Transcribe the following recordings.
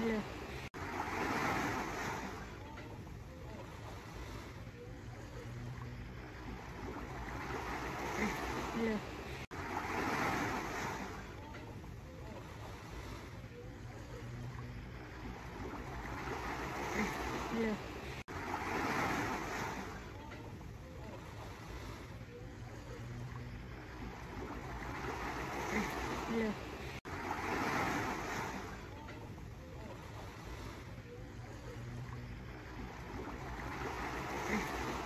Yeah.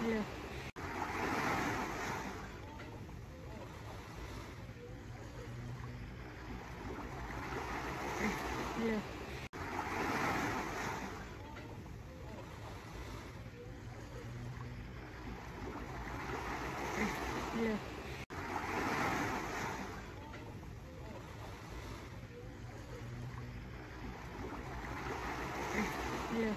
Hello. Hello.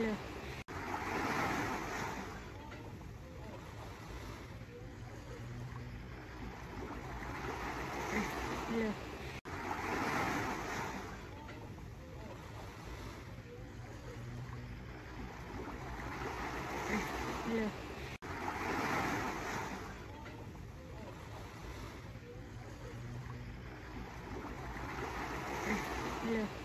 เลยเลยเลยเลย